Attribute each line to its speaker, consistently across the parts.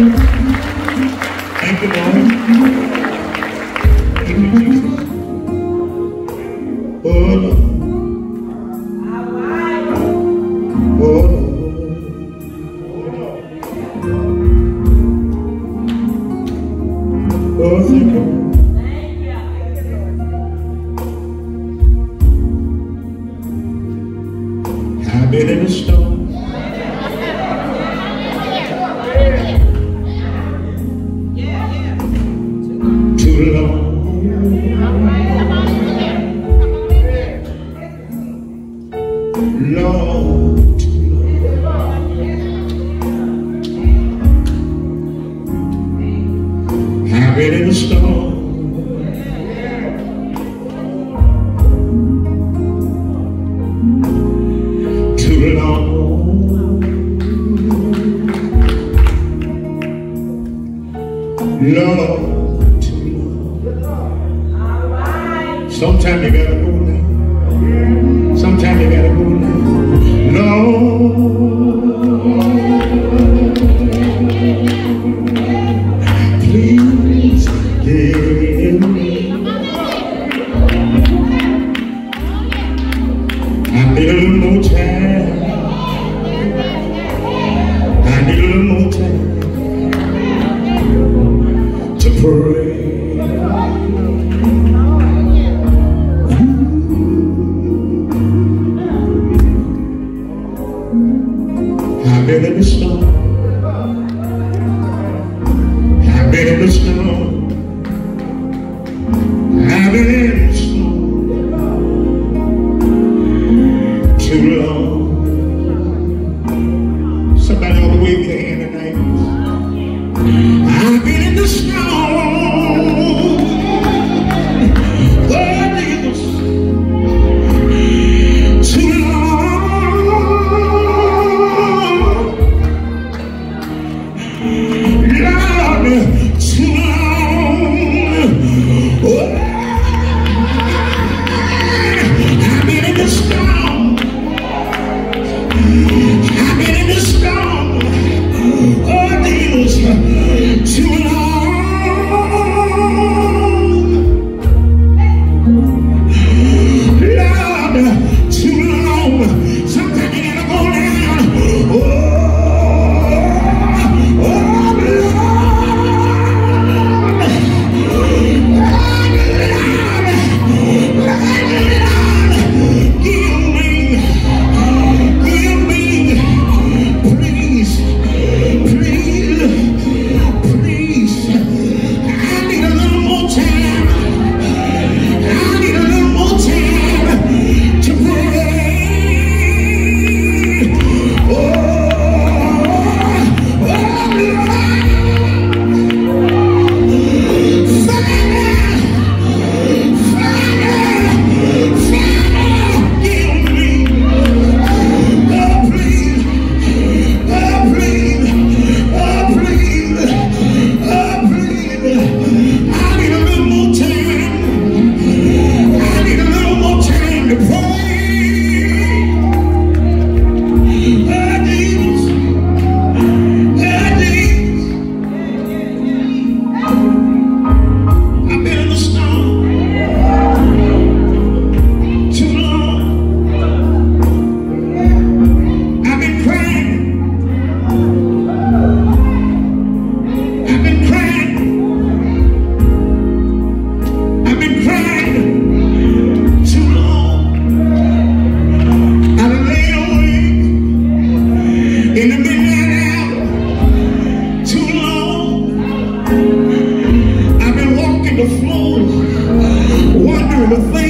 Speaker 1: Thank you, Lord. Thank you, Jesus. Oh, Oh, Oh, thank you. I've been in a storm. Lord. have in storm. Lord. Sometimes you gotta go there. Sometimes you gotta go. No. I've been in the storm. I've been in the storm. I've been in the storm. Too long. the thing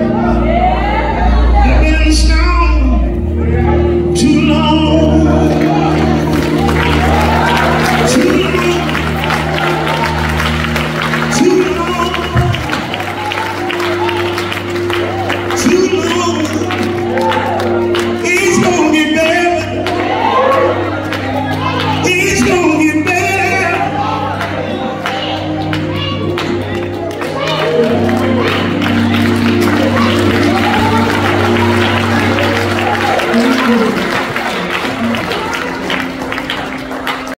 Speaker 1: You've been stone.